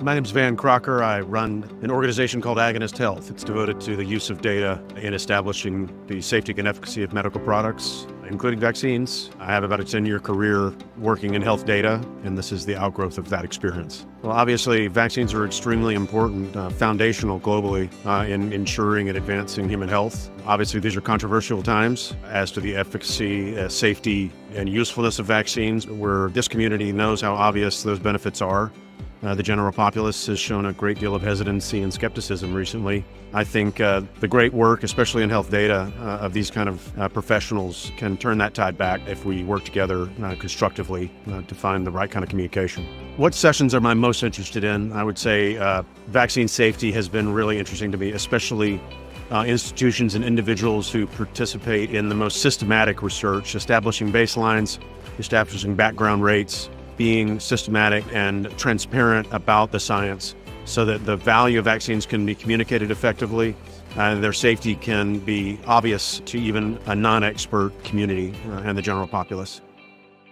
My name is Van Crocker. I run an organization called Agonist Health. It's devoted to the use of data in establishing the safety and efficacy of medical products, including vaccines. I have about a 10 year career working in health data, and this is the outgrowth of that experience. Well, obviously, vaccines are extremely important, uh, foundational globally uh, in ensuring and advancing human health. Obviously, these are controversial times as to the efficacy, uh, safety, and usefulness of vaccines, where this community knows how obvious those benefits are. Uh, the general populace has shown a great deal of hesitancy and skepticism recently. I think uh, the great work, especially in health data, uh, of these kind of uh, professionals can turn that tide back if we work together uh, constructively uh, to find the right kind of communication. What sessions am I most interested in? I would say vaccine safety has been really interesting to me, especially institutions and individuals who participate in the most systematic research, establishing baselines, establishing background rates, being systematic and transparent about the science so that the value of vaccines can be communicated effectively and their safety can be obvious to even a non expert community uh, and the general populace.